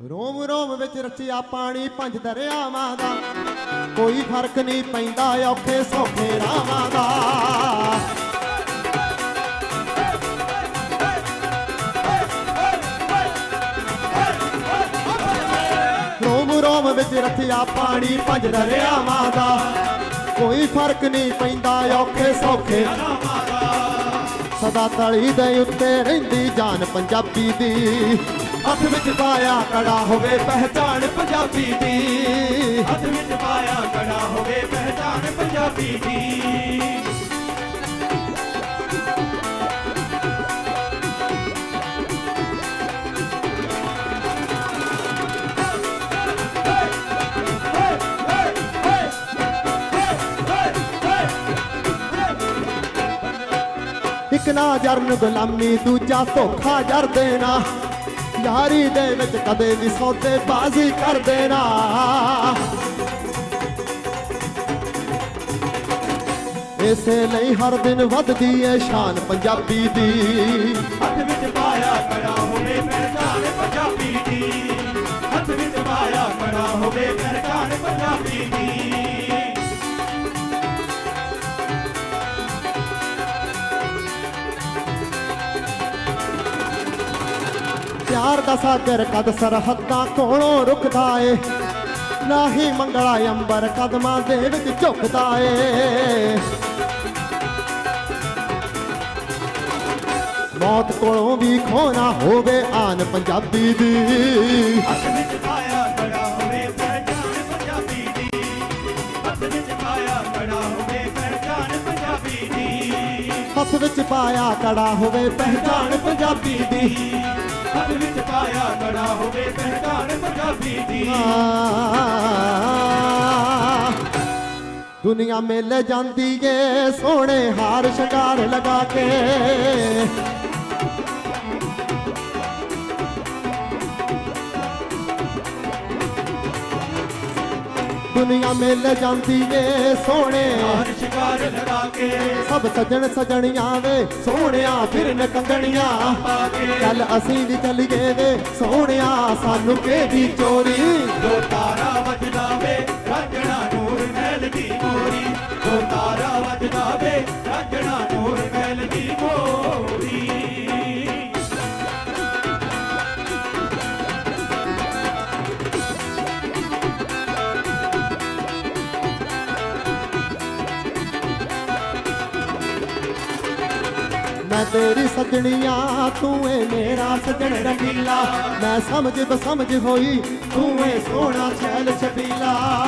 ਰੋਮ ਰੋਮ ਵਿੱਚ ਰਚਿਆ ਪਾਣੀ, ਪੰਜ ਦਰਿਆਵਾਂ ਦਾ। ਕੋਈ ਫ਼ਰਕ ਨਹੀਂ ਪੈਂਦਾ, ਔਖੇ ਸੌਖੇ ਰਾਵਾਂ ਦਾ। ਰੋਮ ਰੋਮ ਵਿੱਚ ਰਚਿਆ ਪਾਣੀ, ਪੰਜ ਦਰਿਆਵਾਂ ਦਾ। ਕੋਈ ਫ਼ਰਕ ਨਹੀਂ ਪੈਂਦਾ, ਔਖੇ ਸੌਖੇ ਸਦਾ ਤਲੀ ਦੇ ਉੱਤੇ ਰਹਿੰਦੀ ਜਾਨ ਪੰਜਾਬੀ ਦੀ। ਹੱਥ ਵਿੱਚ ਪਾਇਆ ਕੜਾ ਹੋਵੇ ਪਹਿਚਾਨ ਪੰਜਾਬੀ ਦੀ। ਹੱਥ ਵਿੱਚ ਪਾਇਆ ਕੜਾ ਹੋਵੇ ਪਹਿਚਾਨ ਪੰਜਾਬੀ ਦੀ। ਇੱਕ ਨਾ ਜਰਨ ਗੁਲਾਮੀ ਦੂਜਾ ਧੋਖਾ ਜਰ ਦੇਣਾ। ਯਾਰੀ ਦੇ ਵਿੱਚ ਕਦੇ ਵੀ ਸੌਦੇ, ਬਾਜ਼ੀ ਕਰ ਦੇਣਾ ਇਸੇ ਲਈ ਹਰ ਦਿਨ ਵੱਧਦੀ ਏ ਸ਼ਾਨ ਪੰਜਾਬੀ ਦੀ। ਹੱਥ ਵਿੱਚ ਪਾਇਆ ਕੜਾ ਹੋਵੇ ਪਹਿਚਾਨ ਪੰਜਾਬੀ ਪਿਆਰ ਦਾ ਸਾਗਰ ਕਦ ਸਰਹੱਦਾਂ ਕੋਲੋਂ ਰੁਕਦਾ ਏ? ਨਾਹੀ ਮੰਗਲਾ ਅੰਬਰ ਕਦਮਾਂ ਦੇ ਵਿੱਚ ਝੁਕਦਾ ਏ। ਮੌਤ ਕੋਲੋਂ ਵੀ ਖੋਣਾ ਹੋਵੇ ਆਨ ਪੰਜਾਬੀ ਦੀ। ਹੱਥ ਵਿੱਚ ਪਾਇਆ ਕੜਾ ਹੋਵੇ ਪਹਿਚਾਨ ਪੰਜਾਬੀ ਦੀ। ਹੱਥ ਵਿੱਚ ਪਾਇਆ ਕੜਾ ਹੋਵੇ ਪਹਿਚਾਨ ਪੰਜਾਬੀ ਦੀ। ਹੱਥ ਵਿੱਚ ਪਾਇਆ ਕੜਾ ਹੋਵੇ ਪਹਿਚਾਨ ਪੰਜਾਬੀ ਦੀ। ਕੜਾ ਪਹਿਚਾਨ ਪੰਜਾਬੀ ਦੀ। ਦੁਨੀਆ ਮੇਲੇ ਜਾਂਦੀ ਏ ਸੋਹਣੇ ਹਾਰ ਸ਼ਿੰਗਾਰ ਲਗਾ ਕੇ। ਦੁਨੀਆ ਮੇਲੇ ਜਾਂਦੀ ਏ ਸੋਹਣੇ। ਹਾਰ ਸ਼ਿਕਾਰ ਲਗਾ ਕੇ। ਸਭ ਸਜਣ ਸਜਣੀਆਂ ਵੇ ਸੋਹਣਿਆ ਫਿਰਨ ਕੰਗਣੀਆਂ। ਪਾ ਕੇ। ਚੱਲ ਅਸੀਂ ਵੀ ਚੱਲੀਏ ਵੇ ਸੋਹਣਿਆ ਸਾਨੂੰ ਕਿਹਦੀ ਚੋਰੀ। ਜੋ ਤਾਰਾ ਮੈਂ ਤੇਰੀ ਸਜਣੀਆਂ, ਤੂੰ ਏ ਮੇਰਾ ਸਜਣ ਰੰਗੀਲਾ। ਮੈਂ ਸਮਝ ਬਸਮਝ ਹੋਈ, ਤੂੰ ਏ ਸੋਹਣਾ ਛੈਲ ਛਬੀਲਾ।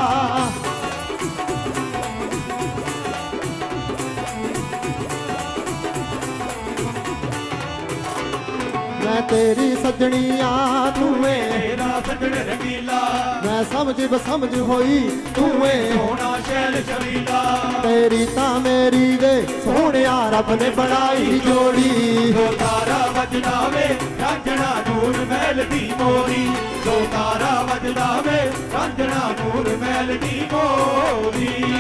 ਮੈਂ ਤੇਰੀ ਸਜਣੀਆਂ ਤੂੰ ਏ। ਤੇਰਾ ਸੱਜਣ ਰੰਗੀਲਾ। ਮੈਂ ਸਮਝ ਬਸਮਝ ਹੋਈ ਤੂੰ ਏ। ਸੋਹਣਾ ਸ਼ੈਲ ਸ਼ਬੀਲਾ ਤੇਰੀ ਤਾਂ ਮੇਰੀ ਵੇ ਸੋਹਣਿਆ ਰੱਬ ਨੇ ਬਣਾਈ ਜੋੜੀ। ਜੋ ਤਾਰਾ ਵੱਜਦਾ ਵੇ ਰਾਂਝਣਾ ਨੂਰ ਮਹਿਲ ਦੀ ਮੋਰੀ। ਜੋ ਤਾਰਾ ਵੱਜਦਾ ਵੇ ਰਾਂਝਣਾ ਨੂਰ ਮਹਿਲ ਦੀ ਮੋਰੀ।